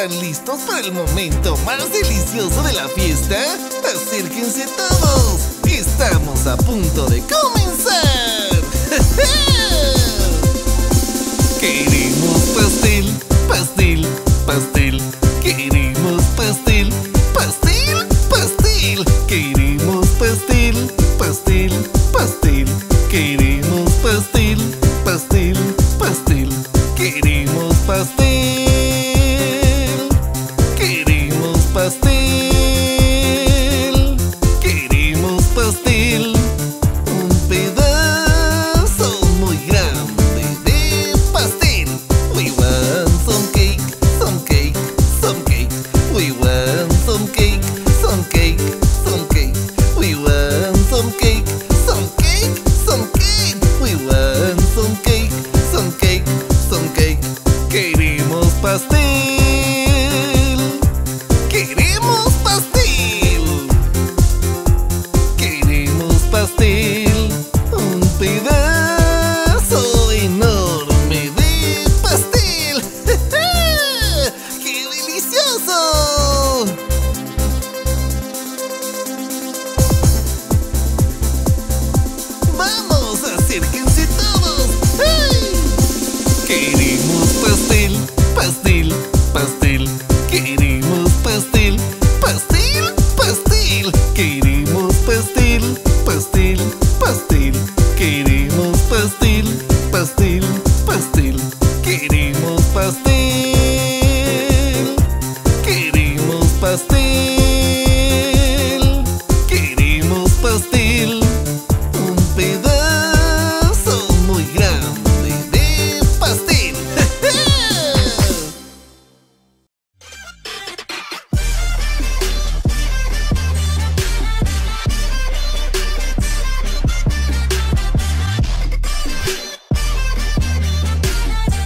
¿Están listos para el momento más delicioso de la fiesta? Acérquense todos. Estamos a punto de comenzar. Queremos pastel, pastel, pastel. Queremos pastel, pastel, pastel. Queremos pastel, pastel, pastel. Queremos pastel. Un pedazo muy grande de pastel. We want some cake, some cake, some cake. We want some cake, some cake, some cake. We want some cake, some cake, some cake. We want some cake, some cake, some cake. Queremos pastel. Delicioso! Vamos, acérquense todos. ¡Ay! Queremos pastel, pastel, pastel. Queremos pastel, pastel, pastel. Queremos pastel, pastel, pastel. Queremos pastel, pastel, pastel. Queremos pastel. self-esteem.